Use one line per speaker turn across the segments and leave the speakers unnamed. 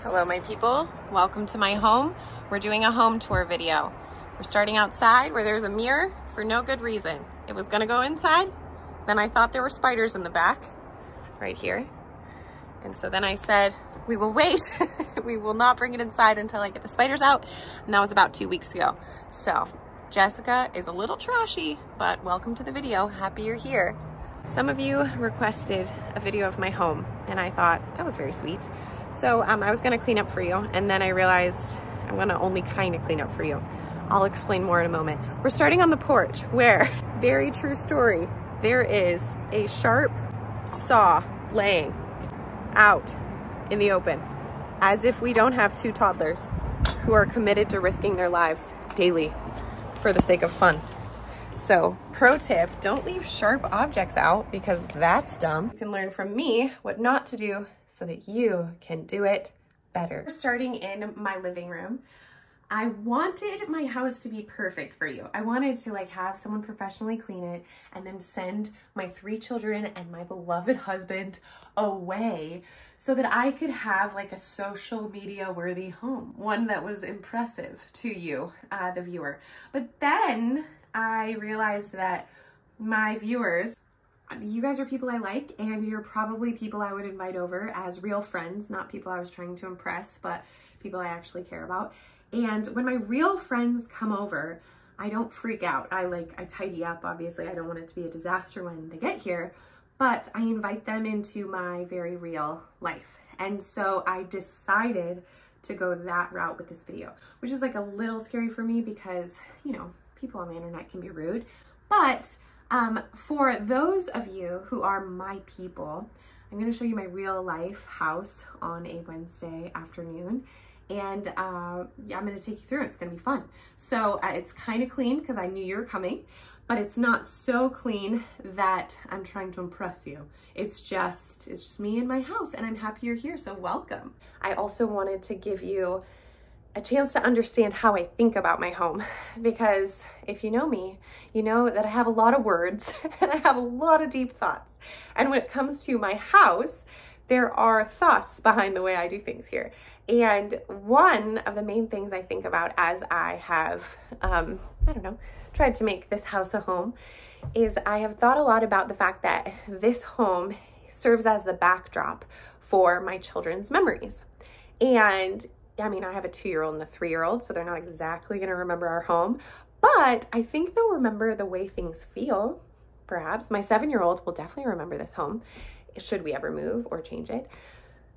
Hello, my people. Welcome to my home. We're doing a home tour video. We're starting outside where there's a mirror for no good reason. It was gonna go inside, then I thought there were spiders in the back, right here. And so then I said, we will wait. we will not bring it inside until I get the spiders out. And that was about two weeks ago. So Jessica is a little trashy, but welcome to the video. Happy you're here. Some of you requested a video of my home and I thought that was very sweet. So um, I was gonna clean up for you and then I realized I'm gonna only kind of clean up for you. I'll explain more in a moment. We're starting on the porch where, very true story, there is a sharp saw laying out in the open as if we don't have two toddlers who are committed to risking their lives daily for the sake of fun. So pro tip, don't leave sharp objects out because that's dumb. You can learn from me what not to do so that you can do it better. Starting in my living room, I wanted my house to be perfect for you. I wanted to like have someone professionally clean it and then send my three children and my beloved husband away so that I could have like a social media worthy home, one that was impressive to you, uh, the viewer. But then I realized that my viewers, you guys are people I like and you're probably people I would invite over as real friends, not people I was trying to impress, but people I actually care about. And when my real friends come over, I don't freak out. I like, I tidy up, obviously. I don't want it to be a disaster when they get here, but I invite them into my very real life. And so I decided to go that route with this video, which is like a little scary for me because, you know, people on the internet can be rude. But um, for those of you who are my people, I'm gonna show you my real life house on a Wednesday afternoon and uh, yeah, I'm going to take you through it. It's going to be fun. So uh, it's kind of clean because I knew you were coming, but it's not so clean that I'm trying to impress you. It's just, it's just me in my house and I'm happy you're here. So welcome. I also wanted to give you a chance to understand how I think about my home because if you know me, you know that I have a lot of words and I have a lot of deep thoughts. And when it comes to my house, there are thoughts behind the way I do things here. And one of the main things I think about as I have, um, I don't know, tried to make this house a home is I have thought a lot about the fact that this home serves as the backdrop for my children's memories. And I mean, I have a two year old and a three year old, so they're not exactly going to remember our home, but I think they'll remember the way things feel. Perhaps my seven year old will definitely remember this home should we ever move or change it.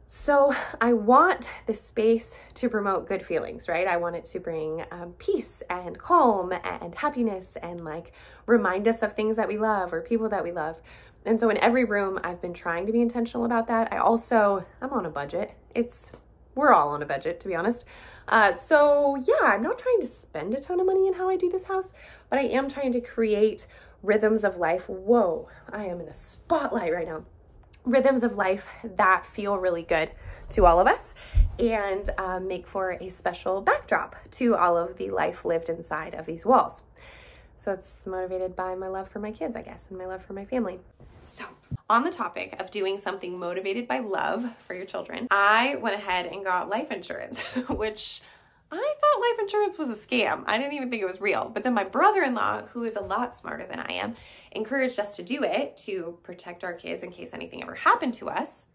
So I want this space to promote good feelings, right? I want it to bring um, peace and calm and happiness and like remind us of things that we love or people that we love. And so in every room, I've been trying to be intentional about that. I also, I'm on a budget. It's, we're all on a budget, to be honest. Uh, so yeah, I'm not trying to spend a ton of money in how I do this house, but I am trying to create rhythms of life. Whoa, I am in a spotlight right now rhythms of life that feel really good to all of us and um, make for a special backdrop to all of the life lived inside of these walls. So it's motivated by my love for my kids, I guess, and my love for my family. So on the topic of doing something motivated by love for your children, I went ahead and got life insurance, which I thought life insurance was a scam. I didn't even think it was real. But then my brother-in-law, who is a lot smarter than I am, encouraged us to do it to protect our kids in case anything ever happened to us.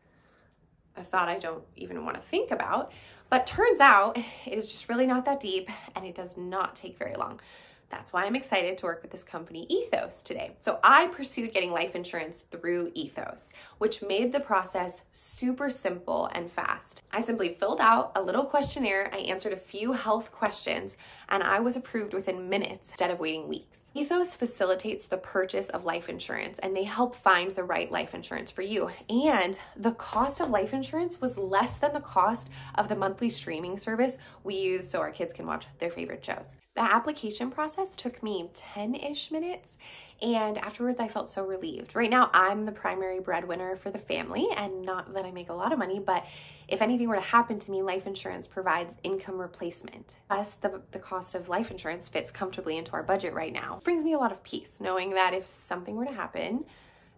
A thought I don't even want to think about. But turns out it is just really not that deep and it does not take very long. That's why I'm excited to work with this company, Ethos, today. So I pursued getting life insurance through Ethos, which made the process super simple and fast. I simply filled out a little questionnaire, I answered a few health questions, and I was approved within minutes instead of waiting weeks. Ethos facilitates the purchase of life insurance and they help find the right life insurance for you. And the cost of life insurance was less than the cost of the monthly streaming service we use so our kids can watch their favorite shows. The application process took me 10 ish minutes and afterwards, I felt so relieved. Right now, I'm the primary breadwinner for the family, and not that I make a lot of money, but if anything were to happen to me, life insurance provides income replacement. Plus, the, the cost of life insurance fits comfortably into our budget right now. It brings me a lot of peace knowing that if something were to happen,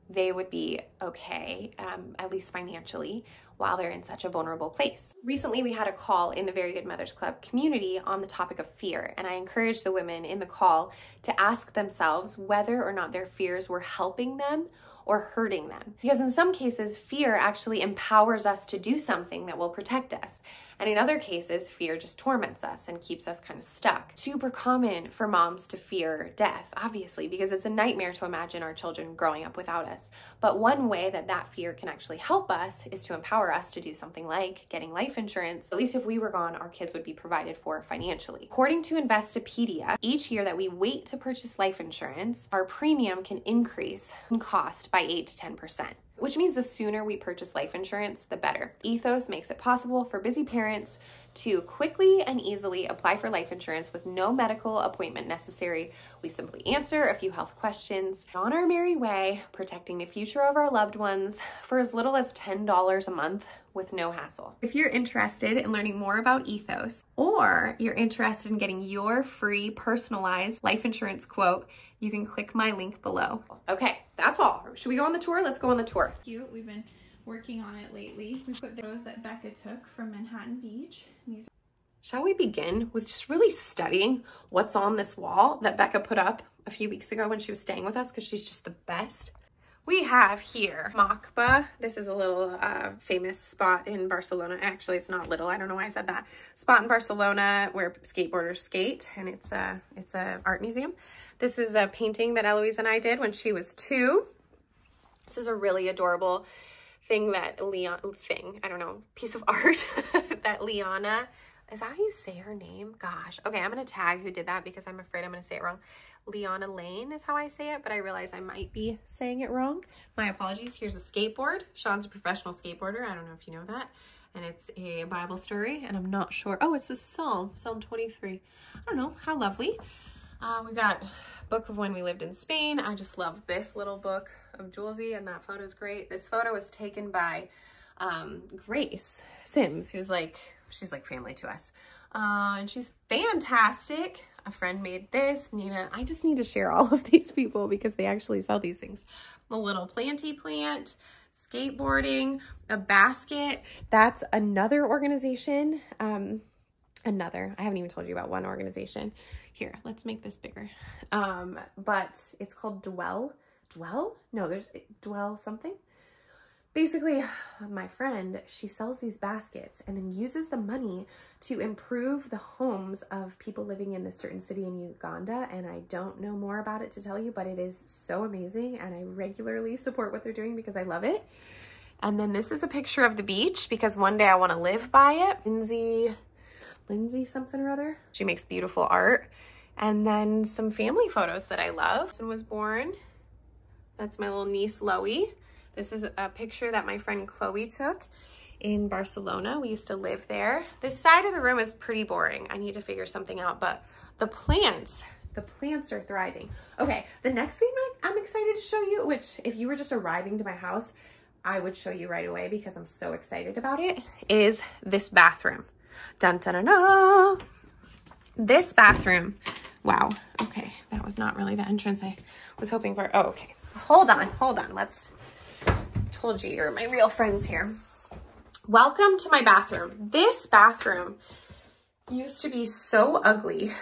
they would be okay, um, at least financially, while they're in such a vulnerable place. Recently, we had a call in the Very Good Mothers Club community on the topic of fear, and I encouraged the women in the call to ask themselves whether or not their fears were helping them or hurting them. Because in some cases, fear actually empowers us to do something that will protect us. And in other cases, fear just torments us and keeps us kind of stuck. Super common for moms to fear death, obviously, because it's a nightmare to imagine our children growing up without us. But one way that that fear can actually help us is to empower us to do something like getting life insurance. At least if we were gone, our kids would be provided for financially. According to Investopedia, each year that we wait to purchase life insurance, our premium can increase in cost by 8 to 10% which means the sooner we purchase life insurance, the better. Ethos makes it possible for busy parents to quickly and easily apply for life insurance with no medical appointment necessary. We simply answer a few health questions on our merry way, protecting the future of our loved ones for as little as $10 a month with no hassle. If you're interested in learning more about Ethos or you're interested in getting your free personalized life insurance quote, you can click my link below. Okay, that's all. Should we go on the tour? Let's go on the tour.
Cute. We've been working on it lately. We put those that Becca took from Manhattan Beach. These
Shall we begin with just really studying what's on this wall that Becca put up a few weeks ago when she was staying with us because she's just the best. We have here MACBA. This is a little uh, famous spot in Barcelona. Actually, it's not little. I don't know why I said that. Spot in Barcelona where skateboarders skate, and it's a it's a art museum. This is a painting that Eloise and I did when she was two. This is a really adorable thing that Leon, thing, I don't know, piece of art that Liana, is that how you say her name? Gosh. Okay, I'm going to tag who did that because I'm afraid I'm going to say it wrong. Liana Lane is how I say it, but I realize I might be saying it wrong. My apologies. Here's a skateboard. Sean's a professional skateboarder. I don't know if you know that. And it's a Bible story, and I'm not sure. Oh, it's the Psalm, Psalm 23. I don't know. How lovely. Uh, we got Book of When We Lived in Spain. I just love this little book of Julesy and that photo is great. This photo was taken by um, Grace Sims, who's like, she's like family to us. Uh, and she's fantastic. A friend made this, Nina. I just need to share all of these people because they actually sell these things. A little planty plant, skateboarding, a basket. That's another organization. Um, another, I haven't even told you about one organization. Here, let's make this bigger. Um, but it's called Dwell. Dwell? No, there's Dwell something. Basically, my friend, she sells these baskets and then uses the money to improve the homes of people living in this certain city in Uganda. And I don't know more about it to tell you, but it is so amazing. And I regularly support what they're doing because I love it. And then this is a picture of the beach because one day I want to live by it. Lindsay Lindsay something or other. She makes beautiful art. And then some family photos that I love. And was born. That's my little niece, Loie. This is a picture that my friend Chloe took in Barcelona. We used to live there. This side of the room is pretty boring. I need to figure something out, but the plants, the plants are thriving. Okay, the next thing I'm excited to show you, which if you were just arriving to my house, I would show you right away because I'm so excited about it, is this bathroom. Dun, dun, dun, dun. This bathroom, wow, okay, that was not really the entrance I was hoping for. Oh, okay, hold on, hold on, let's, told you you're my real friends here. Welcome to my bathroom. This bathroom used to be so ugly.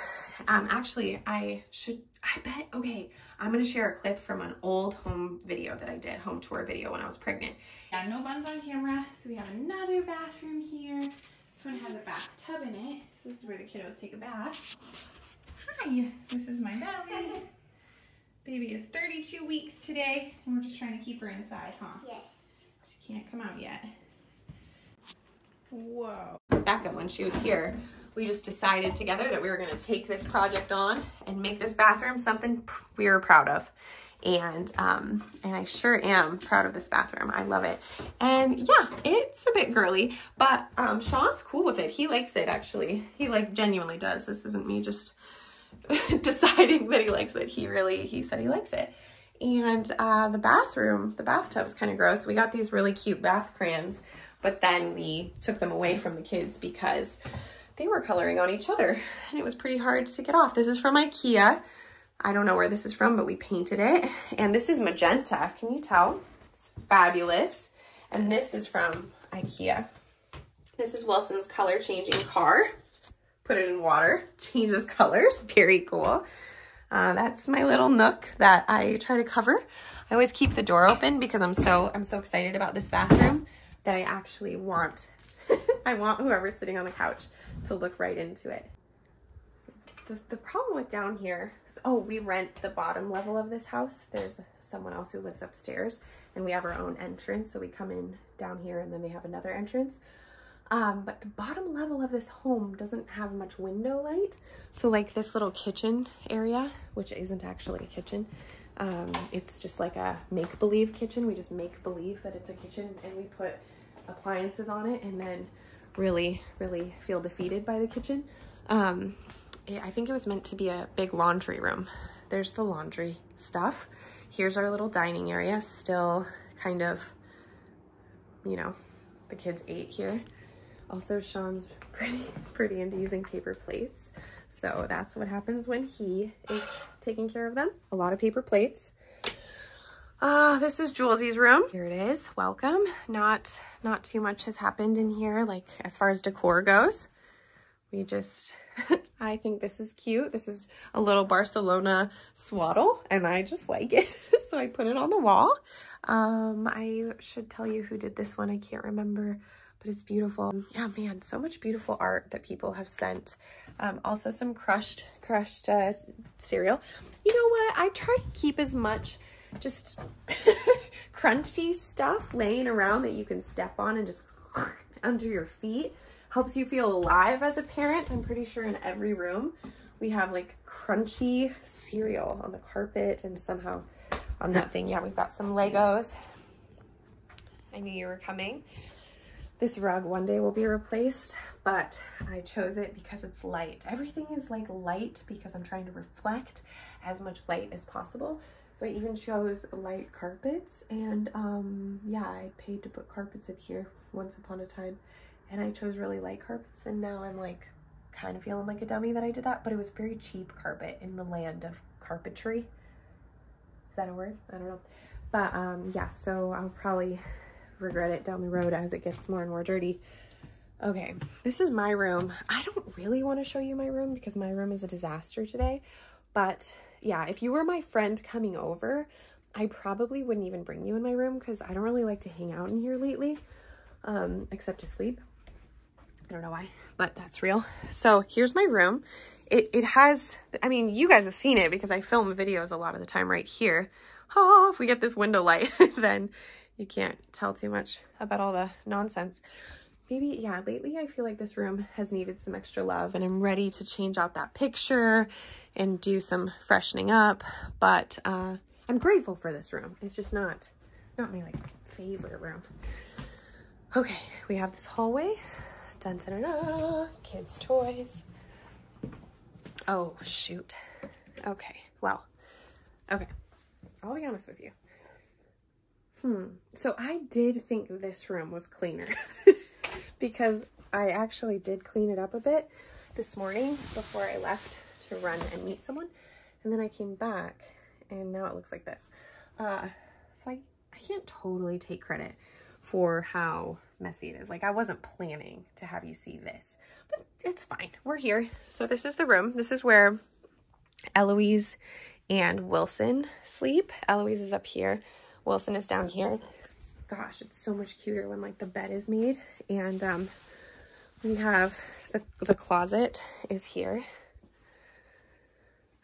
Um, actually, I should, I bet, okay, I'm going to share a clip from an old home video that I did, home tour video when I was pregnant.
Yeah, no buns on camera. So we have another bathroom here. This one has a bathtub in it. So this is where the kiddos take a bath. Hi, this is my belly. Baby is 32 weeks today, and we're just trying to keep her inside, huh?
Yes.
She can't come out yet. Whoa.
Becca, when she was here, we just decided together that we were gonna take this project on and make this bathroom something we were proud of and um, and I sure am proud of this bathroom. I love it. And yeah, it's a bit girly, but um, Sean's cool with it. He likes it actually. He like genuinely does. This isn't me just deciding that he likes it. He really, he said he likes it. And uh, the bathroom, the bathtub's kind of gross. We got these really cute bath crayons, but then we took them away from the kids because they were coloring on each other and it was pretty hard to get off. This is from Ikea. I don't know where this is from, but we painted it. And this is magenta. Can you tell? It's fabulous. And this is from Ikea. This is Wilson's color changing car. Put it in water, changes colors. Very cool. Uh, that's my little nook that I try to cover. I always keep the door open because I'm so I'm so excited about this bathroom that I actually want I want whoever's sitting on the couch to look right into it. The, the problem with down here is, oh, we rent the bottom level of this house. There's someone else who lives upstairs and we have our own entrance. So we come in down here and then they have another entrance. Um, but the bottom level of this home doesn't have much window light. So like this little kitchen area, which isn't actually a kitchen, um, it's just like a make-believe kitchen. We just make believe that it's a kitchen and we put appliances on it and then really, really feel defeated by the kitchen. Um, I think it was meant to be a big laundry room. There's the laundry stuff. Here's our little dining area, still kind of, you know, the kids ate here. Also, Sean's pretty, pretty into using paper plates. So that's what happens when he is taking care of them. A lot of paper plates. Uh, this is Jules's room. Here it is. Welcome. Not, not too much has happened in here, like as far as decor goes. We just, I think this is cute. This is a little Barcelona swaddle and I just like it. so I put it on the wall. Um, I should tell you who did this one. I can't remember but it's beautiful. Yeah, man, so much beautiful art that people have sent. Um, also some crushed, crushed uh, cereal. You know what? I try to keep as much just crunchy stuff laying around that you can step on and just under your feet. Helps you feel alive as a parent. I'm pretty sure in every room we have like crunchy cereal on the carpet and somehow on that thing. Yeah, we've got some Legos. I knew you were coming. This rug one day will be replaced, but I chose it because it's light. Everything is like light because I'm trying to reflect as much light as possible. So I even chose light carpets and um, yeah, I paid to put carpets in here once upon a time and I chose really light carpets and now I'm like kind of feeling like a dummy that I did that, but it was very cheap carpet in the land of carpentry. Is that a word? I don't know. But um, yeah, so I'll probably regret it down the road as it gets more and more dirty. Okay, this is my room. I don't really want to show you my room because my room is a disaster today. But yeah, if you were my friend coming over, I probably wouldn't even bring you in my room because I don't really like to hang out in here lately, um, except to sleep. I don't know why, but that's real. So here's my room. It, it has, I mean, you guys have seen it because I film videos a lot of the time right here. Oh, if we get this window light, then you can't tell too much about all the nonsense. Maybe, yeah, lately I feel like this room has needed some extra love and I'm ready to change out that picture and do some freshening up. But uh, I'm grateful for this room. It's just not, not my like favorite room. Okay, we have this hallway. Dun, dun, dun, dun. Kids' toys. Oh, shoot. Okay, well, okay. I'll be honest with you. Hmm. So I did think this room was cleaner because I actually did clean it up a bit this morning before I left to run and meet someone. And then I came back and now it looks like this. Uh, so I, I can't totally take credit for how messy it is. Like I wasn't planning to have you see this, but it's fine. We're here. So this is the room. This is where Eloise and Wilson sleep. Eloise is up here. Wilson is down here. Gosh, it's so much cuter when like the bed is made. And um, we have the, the closet is here.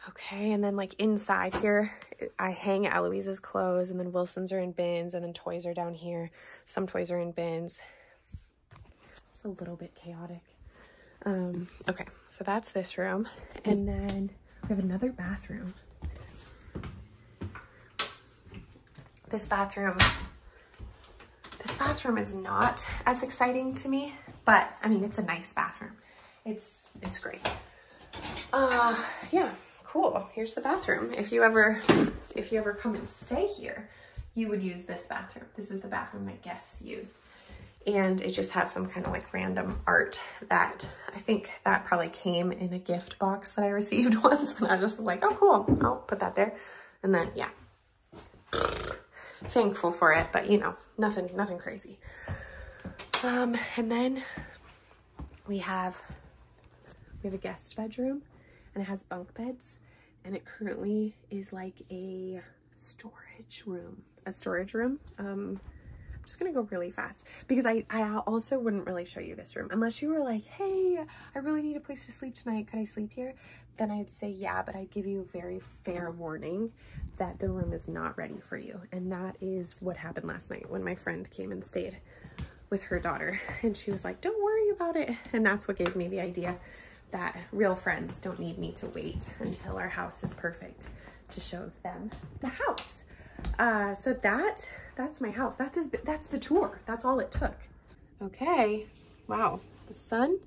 Okay, and then like inside here, I hang Eloise's clothes and then Wilson's are in bins and then toys are down here. Some toys are in bins. It's a little bit chaotic. Um, okay, so that's this room. And then we have another bathroom. this bathroom, this bathroom is not as exciting to me, but I mean, it's a nice bathroom. It's, it's great. Uh, yeah, cool. Here's the bathroom. If you ever, if you ever come and stay here, you would use this bathroom. This is the bathroom that guests use. And it just has some kind of like random art that I think that probably came in a gift box that I received once. And I just was like, oh, cool. I'll put that there. And then, yeah, thankful for it, but you know, nothing, nothing crazy. Um, and then we have, we have a guest bedroom and it has bunk beds and it currently is like a storage room, a storage room. Um, I'm just gonna go really fast because I, I also wouldn't really show you this room unless you were like, hey, I really need a place to sleep tonight. Could I sleep here? Then I'd say yeah, but I'd give you a very fair warning that the room is not ready for you. And that is what happened last night when my friend came and stayed with her daughter. And she was like, don't worry about it. And that's what gave me the idea that real friends don't need me to wait until our house is perfect to show them the house. Uh, so that, that's my house. That's, his, that's the tour. That's all it took. Okay. Wow. The sun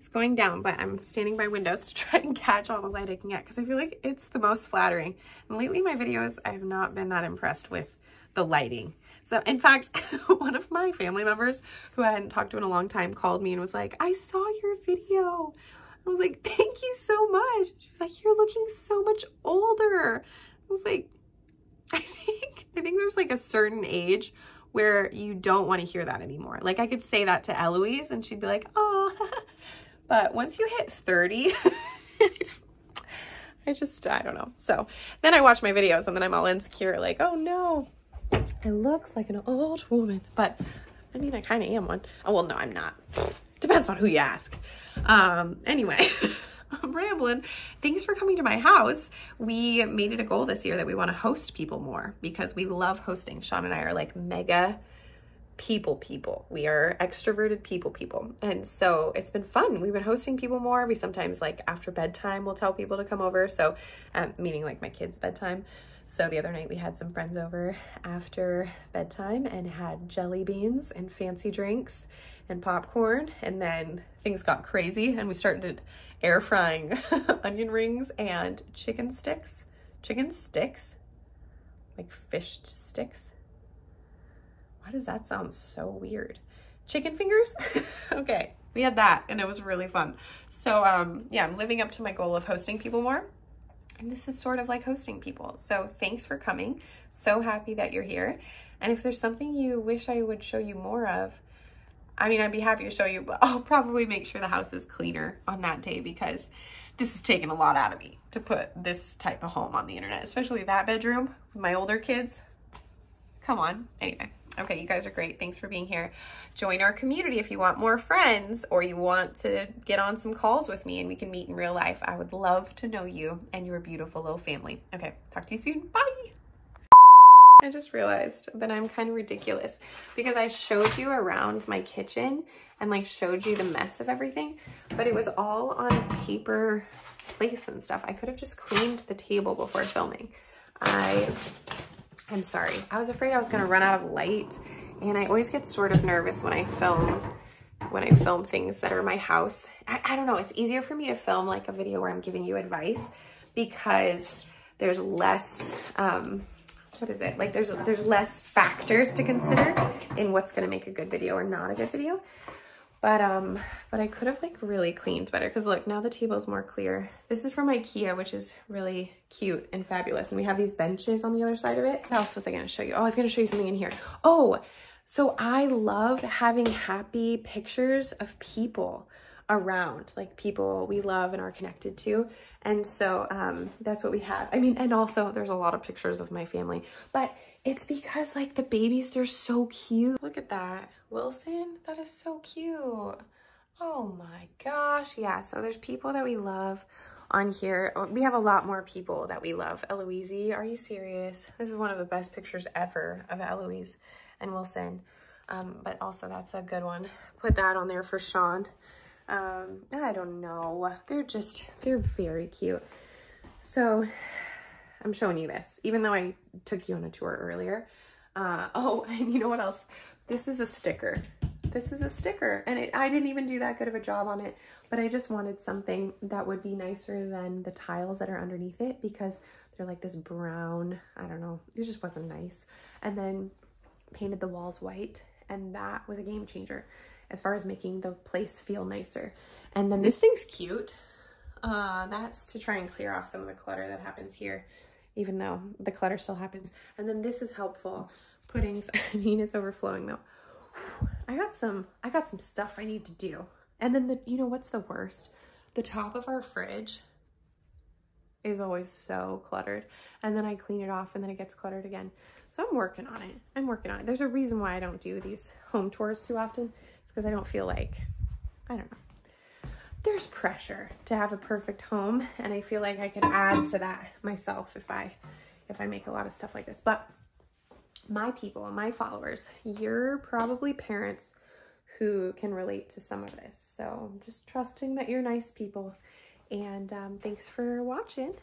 is going down, but I'm standing by windows to try and catch all the light I can get because I feel like it's the most flattering. And lately my videos, I have not been that impressed with the lighting. So in fact, one of my family members who I hadn't talked to in a long time called me and was like, I saw your video. I was like, thank you so much. She was like, you're looking so much older. I was like, I think, I think there's like a certain age where you don't want to hear that anymore. Like I could say that to Eloise and she'd be like, oh, but once you hit 30, I just, I don't know. So then I watch my videos and then I'm all insecure, like, oh no, I look like an old woman. But I mean, I kind of am one. Oh, well, no, I'm not. Depends on who you ask. Um, anyway. I'm rambling. Thanks for coming to my house. We made it a goal this year that we want to host people more because we love hosting. Sean and I are like mega people people. We are extroverted people people. And so it's been fun. We've been hosting people more. We sometimes like after bedtime we'll tell people to come over. So um, meaning like my kids bedtime. So the other night we had some friends over after bedtime and had jelly beans and fancy drinks and popcorn. And then things got crazy and we started air frying onion rings and chicken sticks. Chicken sticks? Like fish sticks? Why does that sound so weird? Chicken fingers? okay, we had that and it was really fun. So um, yeah, I'm living up to my goal of hosting people more. And this is sort of like hosting people. So thanks for coming. So happy that you're here. And if there's something you wish I would show you more of, I mean, I'd be happy to show you, but I'll probably make sure the house is cleaner on that day because this has taken a lot out of me to put this type of home on the internet, especially that bedroom with my older kids. Come on. Anyway. Okay, you guys are great. Thanks for being here. Join our community if you want more friends or you want to get on some calls with me and we can meet in real life. I would love to know you and your beautiful little family. Okay, talk to you soon. Bye. I just realized that I'm kind of ridiculous because I showed you around my kitchen and like showed you the mess of everything, but it was all on paper plates and stuff. I could have just cleaned the table before filming. I I'm sorry. I was afraid I was gonna run out of light and I always get sort of nervous when I film when I film things that are my house. I, I don't know, it's easier for me to film like a video where I'm giving you advice because there's less, um, what is it? Like there's, there's less factors to consider in what's gonna make a good video or not a good video. But um, but I could have like really cleaned better because look, now the table is more clear. This is from Ikea, which is really cute and fabulous. And we have these benches on the other side of it. What else was I gonna show you? Oh, I was gonna show you something in here. Oh, so I love having happy pictures of people around, like people we love and are connected to. And so um, that's what we have. I mean, and also there's a lot of pictures of my family, but it's because like the babies, they're so cute. Look at that. Wilson, that is so cute. Oh my gosh. Yeah, so there's people that we love on here. Oh, we have a lot more people that we love. Eloise, are you serious? This is one of the best pictures ever of Eloise and Wilson. Um, but also that's a good one. Put that on there for Sean. Um, I don't know. They're just, they're very cute. So I'm showing you this, even though I took you on a tour earlier. Uh, oh, and you know what else? This is a sticker. This is a sticker, and it, I didn't even do that good of a job on it, but I just wanted something that would be nicer than the tiles that are underneath it because they're like this brown, I don't know, it just wasn't nice. And then painted the walls white, and that was a game changer as far as making the place feel nicer. And then this thing's cute. Uh, that's to try and clear off some of the clutter that happens here even though the clutter still happens. And then this is helpful. Puddings, I mean, it's overflowing though. I got some, I got some stuff I need to do. And then the, you know, what's the worst? The top of our fridge is always so cluttered. And then I clean it off and then it gets cluttered again. So I'm working on it. I'm working on it. There's a reason why I don't do these home tours too often. Because I don't feel like, I don't know. There's pressure to have a perfect home. And I feel like I can add to that myself if I, if I make a lot of stuff like this. But my people, my followers, you're probably parents who can relate to some of this. So I'm just trusting that you're nice people. And um, thanks for watching.